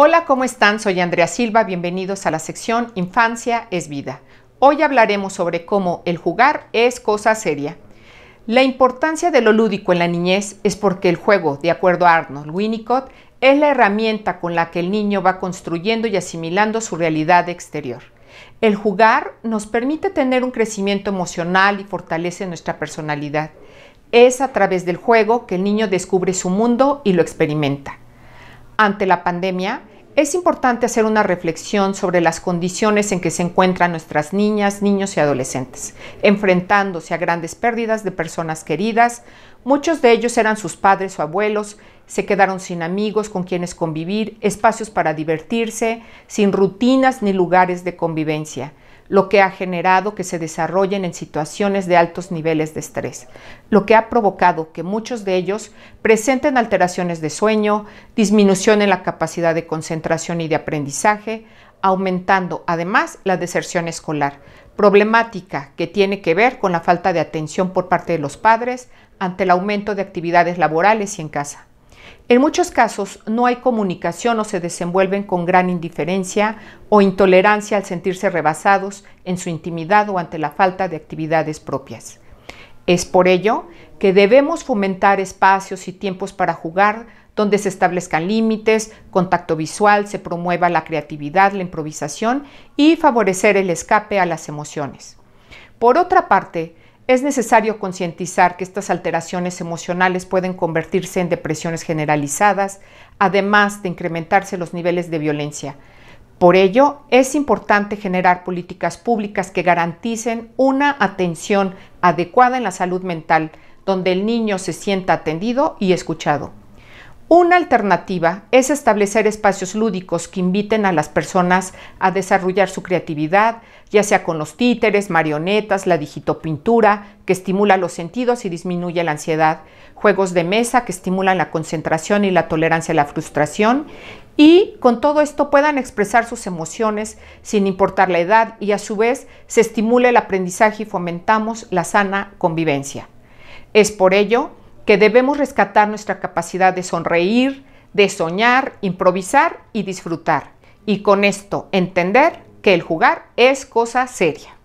Hola, ¿cómo están? Soy Andrea Silva, bienvenidos a la sección Infancia es vida. Hoy hablaremos sobre cómo el jugar es cosa seria. La importancia de lo lúdico en la niñez es porque el juego, de acuerdo a Arnold Winnicott, es la herramienta con la que el niño va construyendo y asimilando su realidad exterior. El jugar nos permite tener un crecimiento emocional y fortalece nuestra personalidad. Es a través del juego que el niño descubre su mundo y lo experimenta. Ante la pandemia, es importante hacer una reflexión sobre las condiciones en que se encuentran nuestras niñas, niños y adolescentes, enfrentándose a grandes pérdidas de personas queridas. Muchos de ellos eran sus padres o abuelos, se quedaron sin amigos con quienes convivir, espacios para divertirse, sin rutinas ni lugares de convivencia lo que ha generado que se desarrollen en situaciones de altos niveles de estrés, lo que ha provocado que muchos de ellos presenten alteraciones de sueño, disminución en la capacidad de concentración y de aprendizaje, aumentando además la deserción escolar, problemática que tiene que ver con la falta de atención por parte de los padres ante el aumento de actividades laborales y en casa. En muchos casos no hay comunicación o se desenvuelven con gran indiferencia o intolerancia al sentirse rebasados en su intimidad o ante la falta de actividades propias. Es por ello que debemos fomentar espacios y tiempos para jugar donde se establezcan límites, contacto visual, se promueva la creatividad, la improvisación y favorecer el escape a las emociones. Por otra parte, es necesario concientizar que estas alteraciones emocionales pueden convertirse en depresiones generalizadas, además de incrementarse los niveles de violencia. Por ello, es importante generar políticas públicas que garanticen una atención adecuada en la salud mental, donde el niño se sienta atendido y escuchado. Una alternativa es establecer espacios lúdicos que inviten a las personas a desarrollar su creatividad, ya sea con los títeres, marionetas, la digitopintura, que estimula los sentidos y disminuye la ansiedad, juegos de mesa que estimulan la concentración y la tolerancia a la frustración, y con todo esto puedan expresar sus emociones sin importar la edad y a su vez se estimule el aprendizaje y fomentamos la sana convivencia. Es por ello que debemos rescatar nuestra capacidad de sonreír, de soñar, improvisar y disfrutar. Y con esto entender que el jugar es cosa seria.